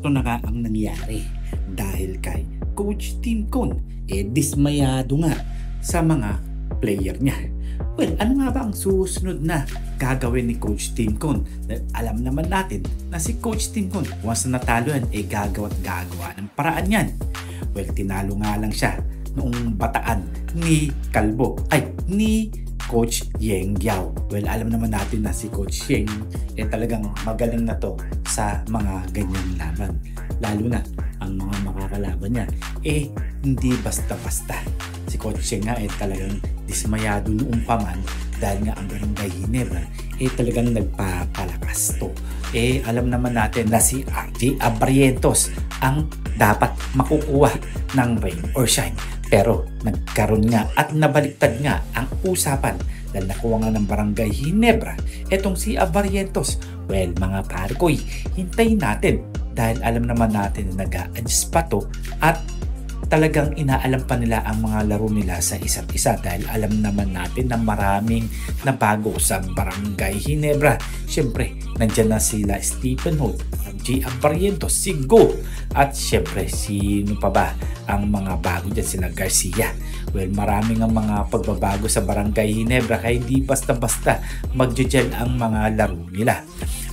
ito na nga ang nangyari dahil kay Coach Tim Con eh dismayado nga sa mga player niya. Well, ano nga ba ang susunod na gagawin ni Coach Tim? Dahil alam naman natin na si Coach Tim Con, once na natalo yan, eh gagawa at gagawa ng paraan yan. Well, tinalo nga lang siya noong bataan ni Kalbo, ay, ni Coach Yeng Giao. Well, alam naman natin na si Coach Yeng eh talagang magaling na to sa mga ganyang laban. Lalo na ang mga makakalaban niya eh hindi basta-basta. Si Yeng nga eh talagang dismayado noong paman dahil nga ang Barangay Ginebra eh talagang nagpapalakas to. Eh alam naman natin na si RJ Abrientos ang dapat makukuha ng rain or shine. Pero nagkaroon nga at nabaliktad nga ang usapan dahil nakuha nga ng Barangay Ginebra etong si Avarientos. Well, mga parkoy, hintayin natin dahil alam naman natin na nag-a-adjust pa to at talagang inaalam pa nila ang mga laro nila sa isa't isa dahil alam naman natin na maraming nabago sa Barangay Ginebra. Siyempre, nandyan na sila Stephen Holt, J. Amparientos, si Go, at siyempre, sino pa ba ang mga bago dyan sila Garcia. Well, maraming ang mga pagbabago sa Barangay Ginebra kaya hindi basta-basta magja ang mga laro nila.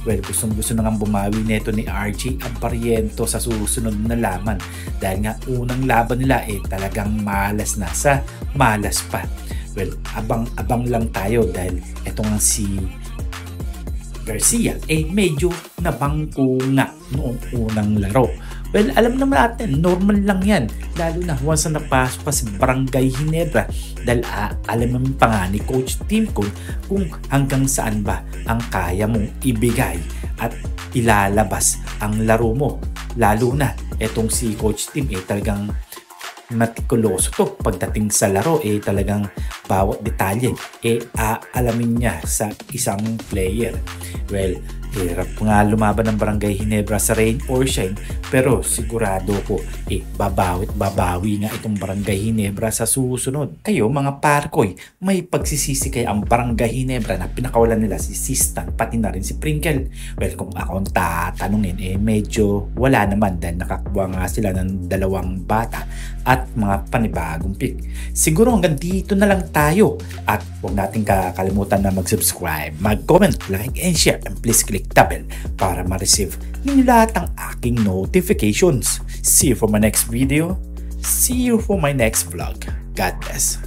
Well, gustong gusto na nga bumawi nito ni RJ Ampariento sa susunod na laban dahil nga unang laban nila eh talagang malas na sa malas pa. Well, abang-abang lang tayo dahil ito nga si Garcia eh medyo nabangko nga noong unang laro. Well, alam naman natin, normal lang yan. Lalo na once na napasok pa sa Barangay Ginebra dahil uh, alam naman pa nga ni Coach Tim Cole kung hanggang saan ba ang kaya mong ibigay at ilalabas ang laro mo. Lalo na, etong si Coach Tim eh talagang matikuloso to pagdating sa laro eh talagang bawat detalye eh aalamin niya sa isang player well Hirap nga lumaban ng Barangay Hinebra sa rain or shine pero sigurado ko eh babawit babawi nga itong Barangay Hinebra sa susunod. Kayo mga parkoy, may pagsisisi kaya ang Barangay Hinebra na pinakawalan nila si Sistan pati na rin si Pringle. Well kung ako ang tatanungin eh medyo wala naman dahil nakakuha nga sila ng dalawang bata at mga panibagong pick. Siguro hanggang dito na lang tayo at huwag natin kakalimutan na mag-subscribe, mag-comment, like, and share and please click the bell para ma-receive ninyo lahat ng aking notifications. See you for my next video. See you for my next vlog. God bless.